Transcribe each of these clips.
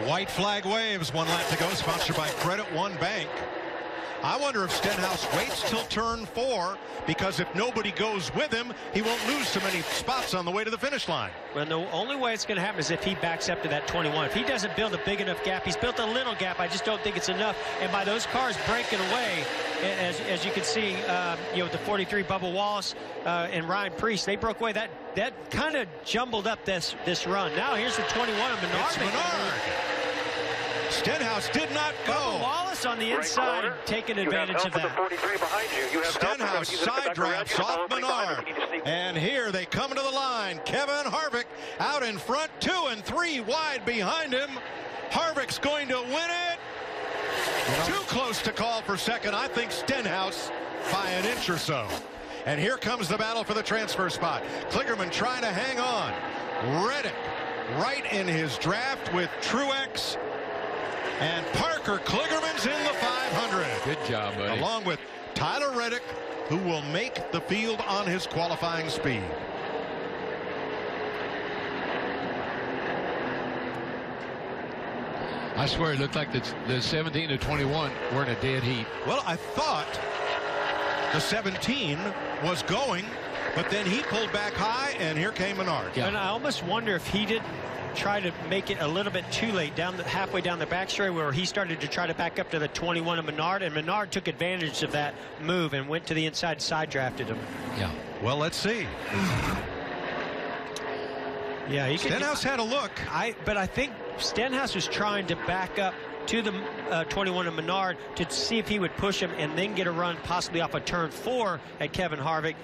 White flag waves, one lap to go, sponsored by Credit One Bank. I wonder if Stenhouse waits till turn four because if nobody goes with him, he won't lose so many spots on the way to the finish line. Well, the only way it's going to happen is if he backs up to that 21. If he doesn't build a big enough gap, he's built a little gap. I just don't think it's enough. And by those cars breaking away, as, as you can see, uh, you know, the 43 Bubba Wallace uh, and Ryan Preece, they broke away. That that kind of jumbled up this this run. Now here's the 21 of Menard. It's Menard. Stenhouse did not go. Bubba Wallace on the inside taking advantage of that. Stenhouse side drafts off Menard. And here they come to the line. Kevin Harvick out in front, two and three wide behind him. Harvick's going to win it. Too close to call for second. I think Stenhouse by an inch or so. And here comes the battle for the transfer spot. Kligerman trying to hang on. Reddick right in his draft with Truex and Parker Kligerman's in the 500. Good job, buddy. Along with Tyler Reddick, who will make the field on his qualifying speed. I swear it looked like the, the 17 to 21 were in a dead heat. Well, I thought the 17 was going, but then he pulled back high, and here came Menard. Yeah. And I almost wonder if he didn't try to make it a little bit too late down the, halfway down the backstretch where he started to try to back up to the 21 of Menard and Menard took advantage of that move and went to the inside side drafted him. Yeah. Well, let's see. yeah, he Stenhouse had a look. I but I think Stenhouse was trying to back up to the uh, 21 of Menard to see if he would push him and then get a run possibly off a of turn four at Kevin Harvick.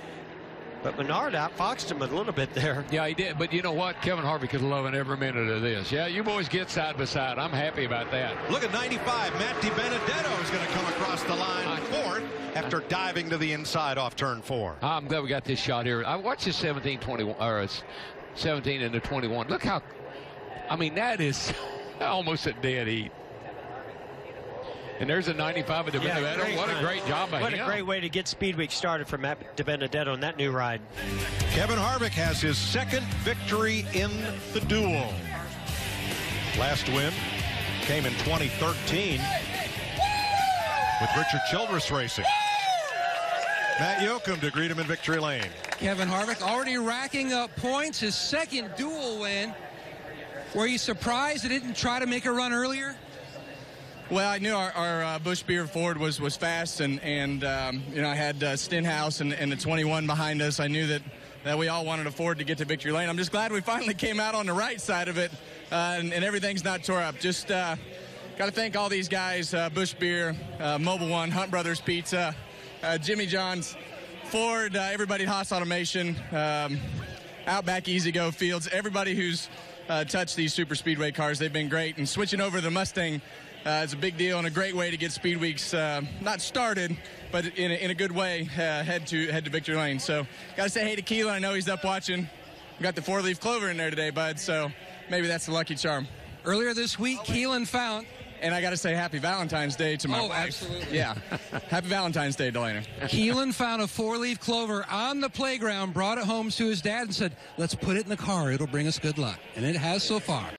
But Menard outfoxed him a little bit there. Yeah, he did. But you know what? Kevin Harvick is loving every minute of this. Yeah, you boys get side by side. I'm happy about that. Look at 95. Matt DiBenedetto is going to come across the line fourth after diving to the inside off turn four. I'm glad we got this shot here. I watched the 17 21 or 17 and the 21. Look how, I mean, that is almost a dead heat. And there's a 95 of DiBenedetto. Yeah, what a great job by What him. a great way to get Speed Week started for Matt DiBenedetto on that new ride. Kevin Harvick has his second victory in the duel. Last win came in 2013 with Richard Childress racing. Matt Yocum to greet him in victory lane. Kevin Harvick already racking up points, his second duel win. Were you surprised it didn't try to make a run earlier? Well, I knew our, our uh, Busch Beer Ford was was fast, and and um, you know I had uh, Stenhouse and, and the 21 behind us. I knew that that we all wanted a Ford to get to victory lane. I'm just glad we finally came out on the right side of it, uh, and, and, everything's not tore up. Just uh, got to thank all these guys: uh, Busch Beer, uh, Mobil One, Hunt Brothers Pizza, Jimmy John's, Ford, everybody at Haas Automation, um, Outback Easy Go Fields, everybody who's touched these super speedway cars. They've been great, and switching over to the Mustang uh, it's a big deal and a great way to get Speed Weeks uh, not started, but in a, in a good way uh, head to head to victory lane. So got to say hey to Keelan. I know he's up watching. We got the four leaf clover in there today, bud. So maybe that's the lucky charm. Earlier this week, Keelan found. And I got to say happy Valentine's Day to my oh, wife. absolutely. Yeah. happy Valentine's Day, DeLana. Keelan found a four-leaf clover on the playground, brought it home to his dad, and said, let's put it in the car. It'll bring us good luck. And it has so far.